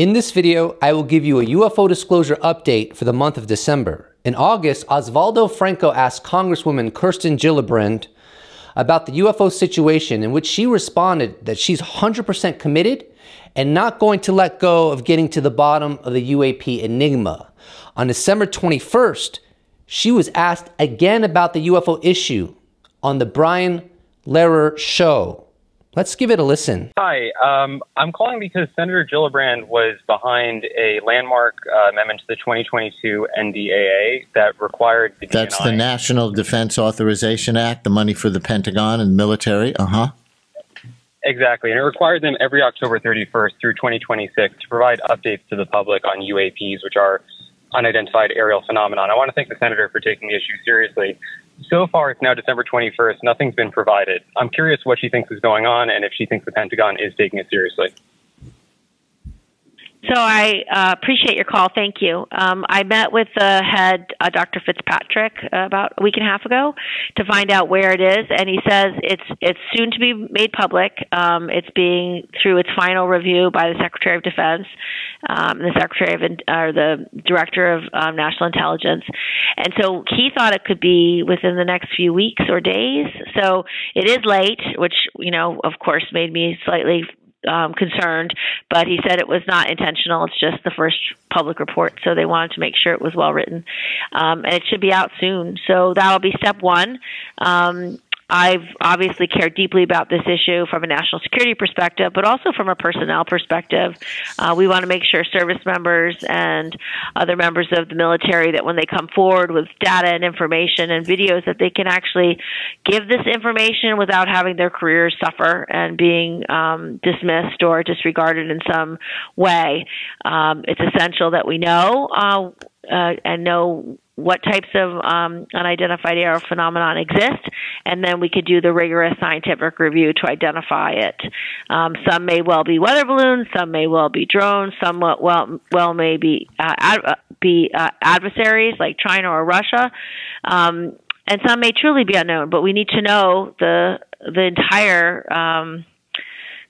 In this video, I will give you a UFO disclosure update for the month of December. In August, Osvaldo Franco asked Congresswoman Kirsten Gillibrand about the UFO situation, in which she responded that she's 100% committed and not going to let go of getting to the bottom of the UAP enigma. On December 21st, she was asked again about the UFO issue on the Brian Lehrer show. Let's give it a listen. Hi, um, I'm calling because Senator Gillibrand was behind a landmark uh, amendment to the 2022 NDAA that required the That's DNI. the National Defense Authorization Act, the money for the Pentagon and military. Uh huh. Exactly, and it required them every October 31st through 2026 to provide updates to the public on UAPs, which are unidentified aerial phenomenon. I want to thank the senator for taking the issue seriously. So far, it's now December 21st. Nothing's been provided. I'm curious what she thinks is going on and if she thinks the Pentagon is taking it seriously. So I uh, appreciate your call. Thank you. Um, I met with the head, uh, Dr. Fitzpatrick, uh, about a week and a half ago to find out where it is, and he says it's it's soon to be made public. Um, it's being through its final review by the Secretary of Defense, um, the Secretary of or the Director of um, National Intelligence, and so he thought it could be within the next few weeks or days. So it is late, which you know, of course, made me slightly um, concerned, but he said it was not intentional. It's just the first public report, so they wanted to make sure it was well written, um, and it should be out soon. So that'll be step one. Um, I've obviously cared deeply about this issue from a national security perspective, but also from a personnel perspective. Uh, we want to make sure service members and other members of the military that when they come forward with data and information and videos that they can actually give this information without having their careers suffer and being um, dismissed or disregarded in some way. Um, it's essential that we know uh, uh, and know what types of um, unidentified aerial phenomenon exist, and then we could do the rigorous scientific review to identify it. Um, some may well be weather balloons, some may well be drones, some well well may be uh, ad- be uh, adversaries like China or Russia. Um, and some may truly be unknown, but we need to know the the entire um,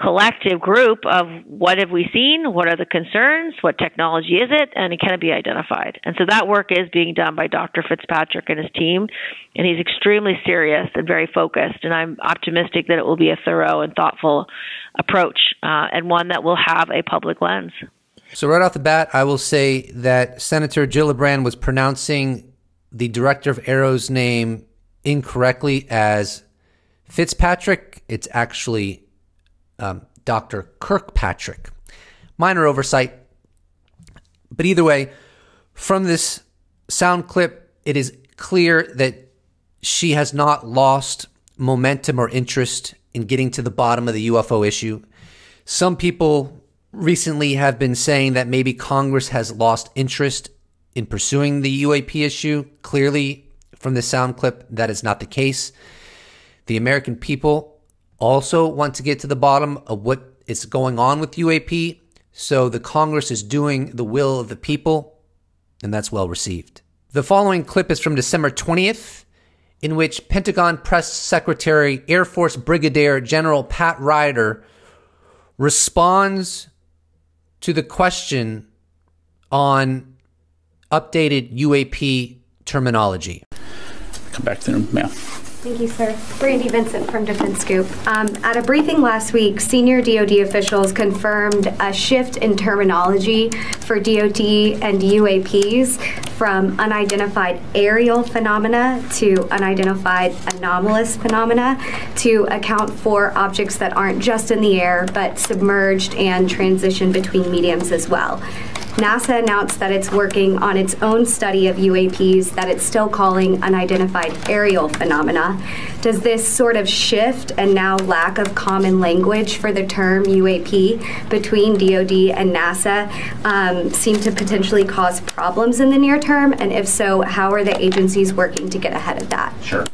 collective group of what have we seen, what are the concerns, what technology is it, and can it be identified? And so that work is being done by Dr. Fitzpatrick and his team, and he's extremely serious and very focused. And I'm optimistic that it will be a thorough and thoughtful approach, uh, and one that will have a public lens. So right off the bat, I will say that Senator Gillibrand was pronouncing the director of AARO's name incorrectly as Fitzpatrick. It's actually um, Dr. Kirkpatrick. Minor oversight. But either way, from this sound clip, it is clear that she has not lost momentum or interest in getting to the bottom of the UFO issue. Some people recently have been saying that maybe Congress has lost interest in pursuing the UAP issue. Clearly, from this sound clip, that is not the case. The American people also want to get to the bottom of what is going on with UAP. So the Congress is doing the will of the people, and that's well received. The following clip is from December 20th, in which Pentagon Press Secretary Air Force Brigadier General Pat Ryder responds to the question on updated UAP terminology. Come back to them, ma'am. Thank you, sir. Brandi Vincent from Defense Scoop. Um, at a briefing last week, senior DoD officials confirmed a shift in terminology for DoD and UAPs from unidentified aerial phenomena to unidentified anomalous phenomena to account for objects that aren't just in the air but submerged and transition between mediums as well. NASA announced that it's working on its own study of UAPs that it's still calling unidentified aerial phenomena. Does this sort of shift and now lack of common language for the term UAP between DoD and NASA um, seem to potentially cause problems in the near term? And if so, how are the agencies working to get ahead of that? Sure.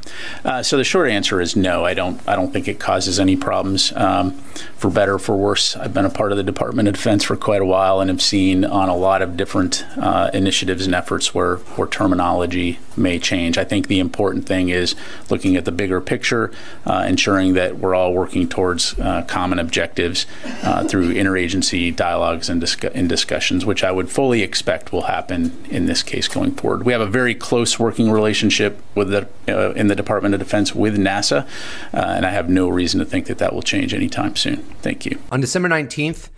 Uh, so the short answer is no. I don't. I don't think it causes any problems. Um, for better, or for worse, I've been a part of the Department of Defense for quite a while, and have seen on a lot of different uh, initiatives and efforts where where terminology may change. I think the important thing is looking at the bigger picture, uh, ensuring that we're all working towards uh, common objectives uh, through interagency dialogues and, and discussions, which I would fully expect will happen in this case going forward. We have a very close working relationship with the uh, in the Department of Defense with NASA, uh, and I have no reason to think that that will change anytime soon. Thank you. On December 19th,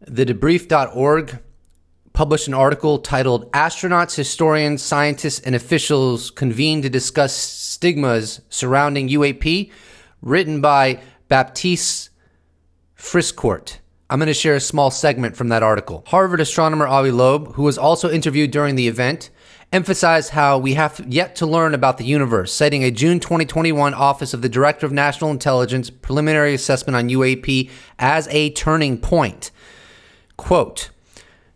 the debrief.org published an article titled Astronauts, Historians, Scientists, and Officials Convene to Discuss Stigmas Surrounding UAP, written by Baptiste Friscourt. I'm going to share a small segment from that article. Harvard astronomer Avi Loeb, who was also interviewed during the event, emphasized how we have yet to learn about the universe, citing a June 2021 Office of the Director of National Intelligence preliminary assessment on UAP as a turning point. Quote,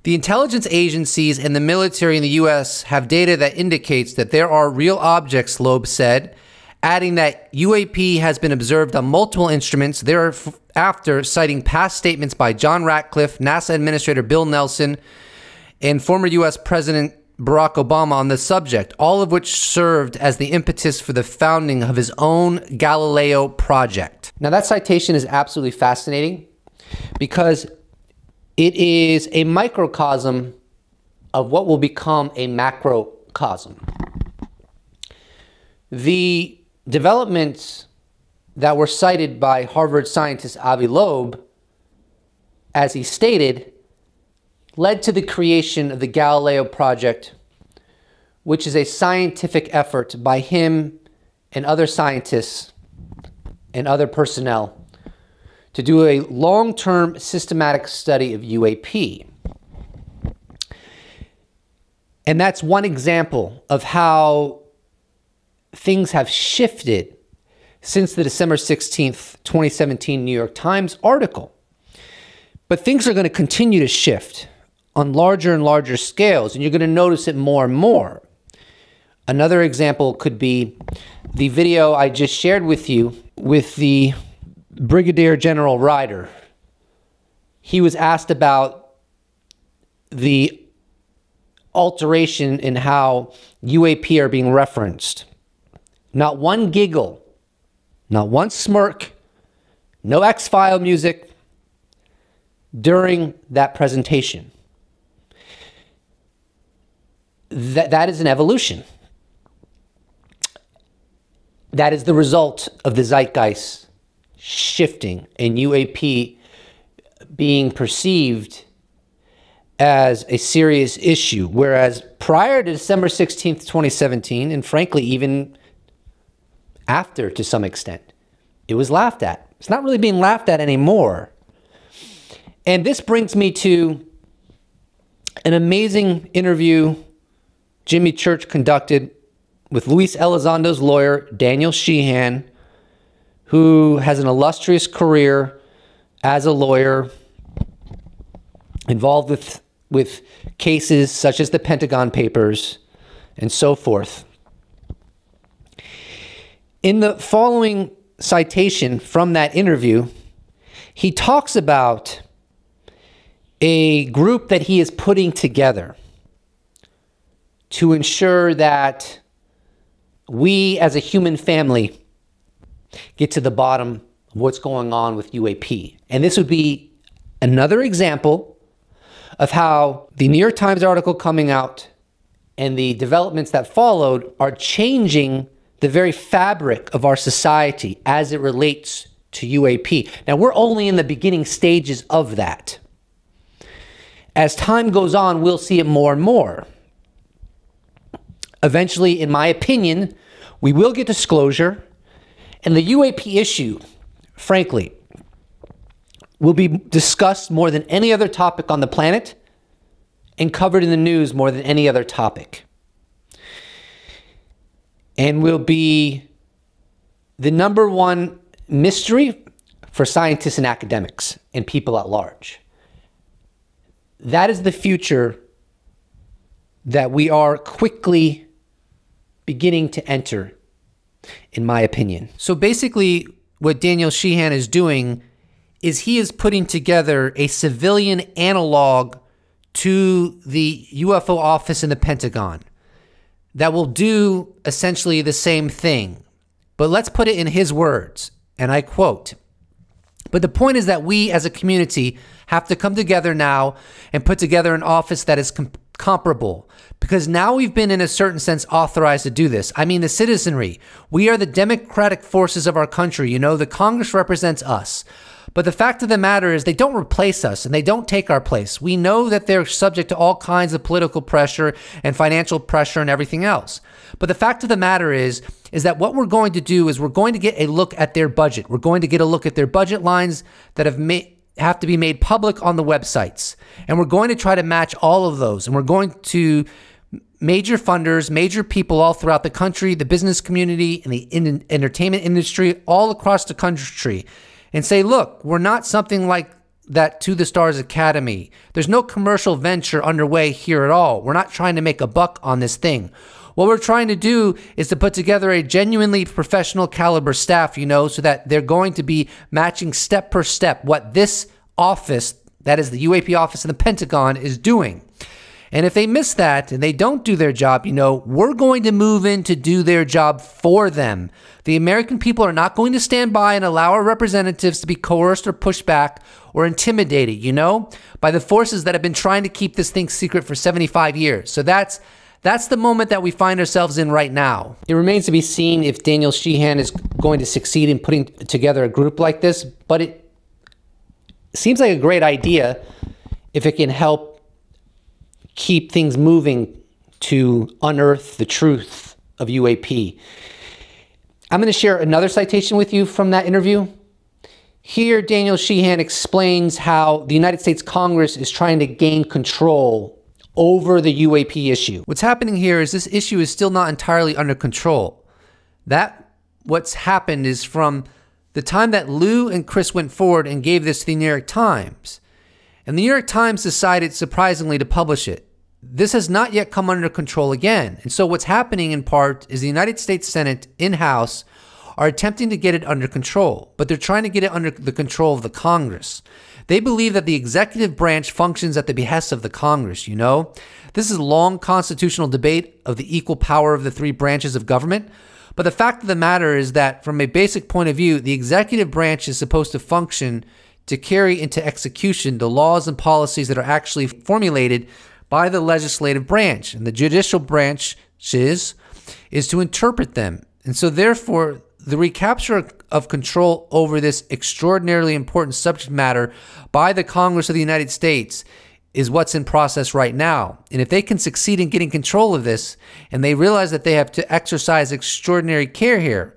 the intelligence agencies and the military in the U.S. have data that indicates that there are real objects, Loeb said, adding that UAP has been observed on multiple instruments, thereafter citing past statements by John Ratcliffe, NASA Administrator Bill Nelson, and former U.S. President Barack Obama on the subject, all of which served as the impetus for the founding of his own Galileo project. Now, that citation is absolutely fascinating because it is a microcosm of what will become a macrocosm. The developments that were cited by Harvard scientist Avi Loeb, as he stated, led to the creation of the Galileo Project, which is a scientific effort by him and other scientists and other personnel to do a long term systematic study of UAP. And that's one example of how things have shifted since the December 16th, 2017 New York Times article. But things are going to continue to shift on larger and larger scales, and you're going to notice it more and more. Another example could be the video I just shared with you with the Brigadier General Ryder. He was asked about the alteration in how UAP are being referenced. Not one giggle, not one smirk, no X File music during that presentation that, that is an evolution. That is the result of the zeitgeist shifting and UAP being perceived as a serious issue. Whereas prior to December 16th, 2017, and frankly, even after to some extent, it was laughed at. It's not really being laughed at anymore. And this brings me to an amazing interview Jimmy Church conducted with Luis Elizondo's lawyer, Daniel Sheehan, who has an illustrious career as a lawyer involved with, with cases such as the Pentagon Papers and so forth. In the following citation from that interview, he talks about a group that he is putting together to ensure that we as a human family get to the bottom of what's going on with UAP. And this would be another example of how the New York Times article coming out and the developments that followed are changing the very fabric of our society as it relates to UAP. Now, we're only in the beginning stages of that. As time goes on, we'll see it more and more. Eventually, in my opinion, we will get disclosure. And the UAP issue, frankly, will be discussed more than any other topic on the planet and covered in the news more than any other topic. And will be the number one mystery for scientists and academics and people at large. That is the future that we are quickly beginning to enter. in my opinion. So basically, what Daniel Sheehan is doing is he is putting together a civilian analog to the UFO office in the Pentagon that will do essentially the same thing. But let's put it in his words, and I quote But the point is that we as a community have to come together now and put together an office that is comparable because now we've been, in a certain sense, authorized to do this. I mean, the citizenry. We are the democratic forces of our country. You know, the Congress represents us. But the fact of the matter is, they don't replace us and they don't take our place. We know that they're subject to all kinds of political pressure and financial pressure and everything else. But the fact of the matter is, is that what we're going to do is we're going to get a look at their budget. We're going to get a look at their budget lines that have made have to be made public on the websites. And we're going to try to match all of those. And we're going to major funders, major people all throughout the country, the business community, and the in- entertainment industry, all across the country, and say, look, we're not something like that To the Stars Academy. There's no commercial venture underway here at all. We're not trying to make a buck on this thing. What we're trying to do is to put together a genuinely professional caliber staff, you know, so that they're going to be matching step per step what this office, that is the UAP office in the Pentagon, is doing. And if they miss that and they don't do their job, you know, we're going to move in to do their job for them. The American people are not going to stand by and allow our representatives to be coerced or pushed back or intimidated, you know, by the forces that have been trying to keep this thing secret for 75 years. So that's that's the moment that we find ourselves in right now. It remains to be seen if Daniel Sheehan is going to succeed in putting together a group like this, but it seems like a great idea if it can help keep things moving to unearth the truth of UAP. I'm going to share another citation with you from that interview. Here, Daniel Sheehan explains how the United States Congress is trying to gain control over the UAP issue. What's happening here is this issue is still not entirely under control. That what's happened is from the time that Lue and Chris went forward and gave this to the New York Times, and the New York Times decided surprisingly to publish it. This has not yet come under control again. And so what's happening in part is the United States Senate in-house are attempting to get it under control, but they're trying to get it under the control of the Congress. They believe that the executive branch functions at the behest of the Congress, you know? This is a long constitutional debate of the equal power of the three branches of government. But the fact of the matter is that, from a basic point of view, the executive branch is supposed to function to carry into execution the laws and policies that are actually formulated by the legislative branch. And the judicial branch is, is to interpret them. And so, therefore, the recapture of control over this extraordinarily important subject matter by the Congress of the United States is what's in process right now. And if they can succeed in getting control of this and they realize that they have to exercise extraordinary care here,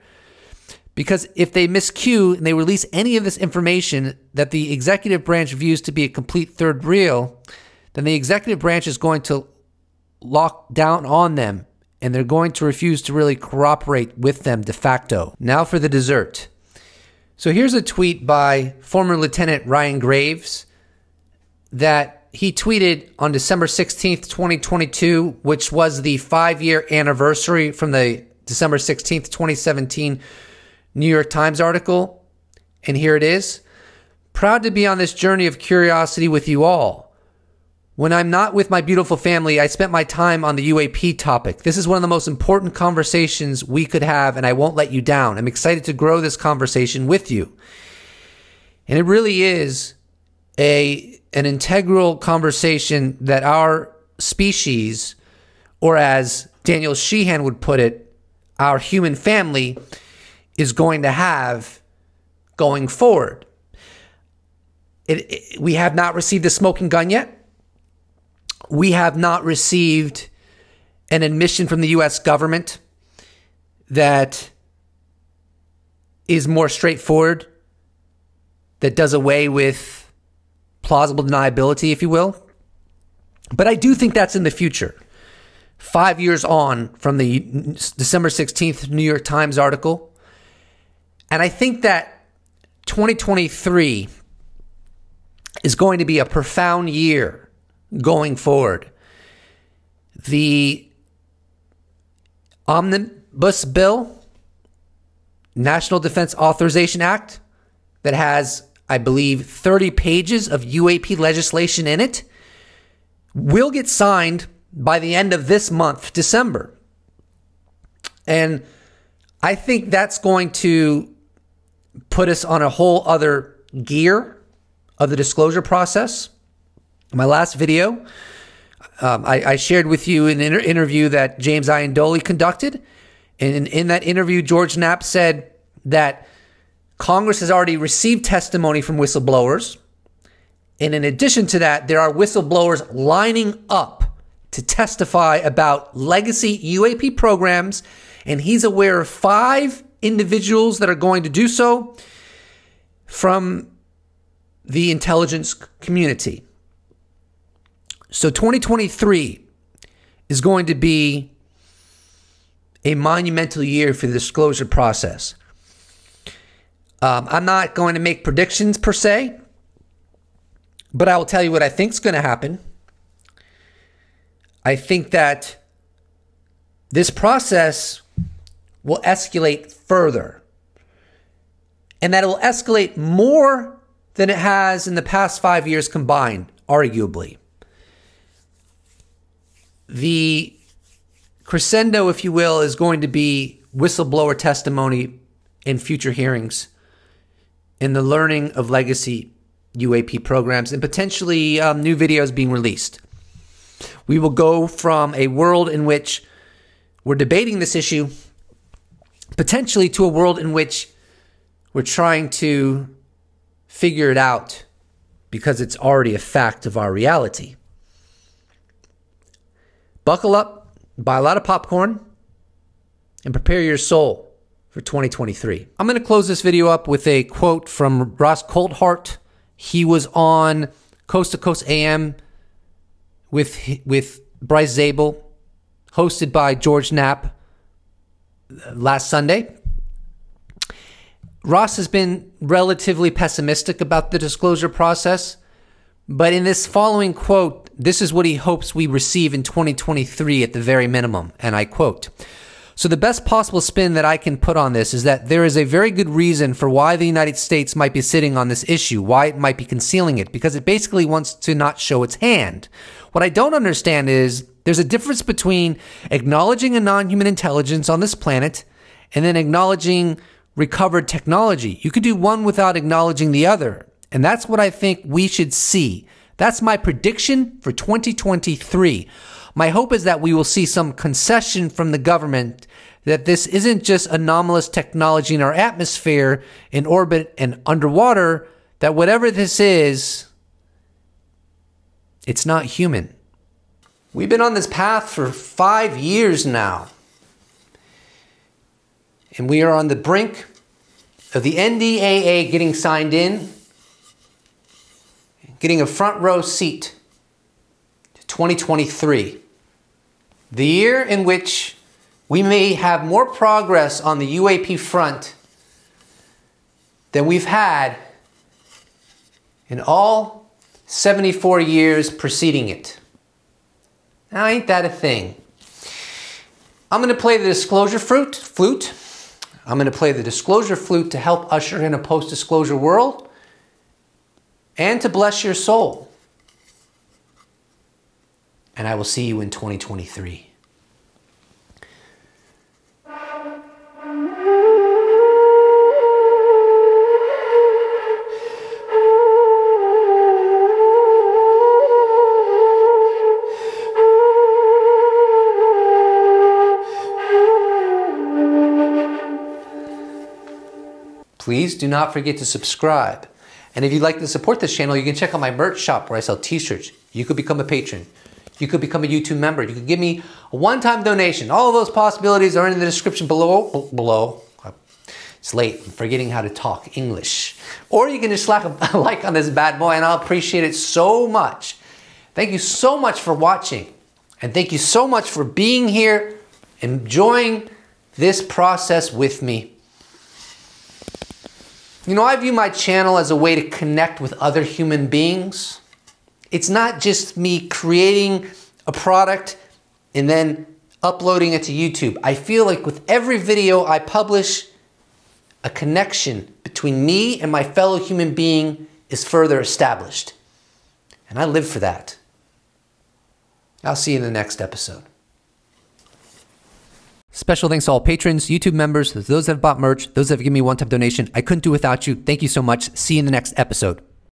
because if they miscue and they release any of this information that the executive branch views to be a complete third reel, then the executive branch is going to lock down on them and they're going to refuse to really cooperate with them de facto. Now for the dessert. So here's a tweet by former Lieutenant Ryan Graves that he tweeted on December 16th, 2022, which was the five year anniversary from the December 16th, 2017 New York Times article. And here it is Proud to be on this journey of curiosity with you all. When I'm not with my beautiful family, I spent my time on the UAP topic. This is one of the most important conversations we could have, and I won't let you down. I'm excited to grow this conversation with you. And it really is a an integral conversation that our species, or as Daniel Sheehan would put it, our human family is going to have going forward. It, it, we have not received the smoking gun yet we have not received an admission from the US government that is more straightforward, that does away with plausible deniability, if you will. But I do think that's in the future. Five years on from the December 16th New York Times article. And I think that 2023 is going to be a profound year going forward. The omnibus bill National Defense Authorization Act that has, I believe, 30 pages of UAP legislation in it will get signed by the end of this month, December. And I think that's going to put us on a whole other gear of the disclosure process. My last video, um, I, I, shared with you an inter- interview that James Iandoli conducted. And in, in that interview, George Knapp said that Congress has already received testimony from whistleblowers. And in addition to that, there are whistleblowers lining up to testify about legacy UAP programs. And he's aware of five individuals that are going to do so from the intelligence community. So 2023 is going to be a monumental year for the disclosure process. Um, I'm not going to make predictions per se, but I will tell you what I think is going to happen. I think that this process will escalate further and that it will escalate more than it has in the past five years combined, arguably. The crescendo, if you will, is going to be whistleblower testimony in future hearings in the learning of legacy UAP programs and potentially um, new videos being released. We will go from a world in which we're debating this issue potentially to a world in which we're trying to figure it out because it's already a fact of our reality. Buckle up, buy a lot of popcorn, and prepare your soul for 2023. I'm going to close this video up with a quote from Ross Coulthart. He was on Coast to Coast AM with with Bryce Zabel, hosted by George Knapp uh, last Sunday. Ross has been relatively pessimistic about the disclosure process, but in this following quote, this is what he hopes we receive in 2023 at the very minimum. And I quote So, the best possible spin that I can put on this is that there is a very good reason for why the United States might be sitting on this issue, why it might be concealing it, because it basically wants to not show its hand. What I don't understand is there's a difference between acknowledging a non human intelligence on this planet and then acknowledging recovered technology. You could do one without acknowledging the other. And that's what I think we should see. That's my prediction for 2023. My hope is that we will see some concession from the government that this isn't just anomalous technology in our atmosphere, in orbit, and underwater, that whatever this is, it's not human. We've been on this path for five years now. And we are on the brink of the NDAA getting signed in, getting a front row seat to 2023, the year in which we may have more progress on the UAP front than we've had in all 74 years preceding it. Now, ain't that a thing? I'm going to play the disclosure flute. flute. I'm going to play the disclosure flute to help usher in a post disclosure world and to bless your soul. And I will see you in 2023. please do not forget to subscribe. And if you'd like to support this channel, you can check out my merch shop where I sell t-shirts. You could become a patron. You could become a YouTube member. You could give me a one-time donation. All of those possibilities are in the description below. Below. It's late. I'm forgetting how to talk English. Or you can just slap a like on this bad boy and I'll appreciate it so much. Thank you so much for watching. And thank you so much for being here, enjoying this process with me. You know, I view my channel as a way to connect with other human beings. It's not just me creating a product and then uploading it to YouTube. I feel like with every video I publish, a connection between me and my fellow human being is further established. And I live for that. I'll see you in the next episode. Special thanks to all patrons, YouTube members, those that have bought merch, those that have given me one time donation. I couldn't do without you. Thank you so much. See you in the next episode.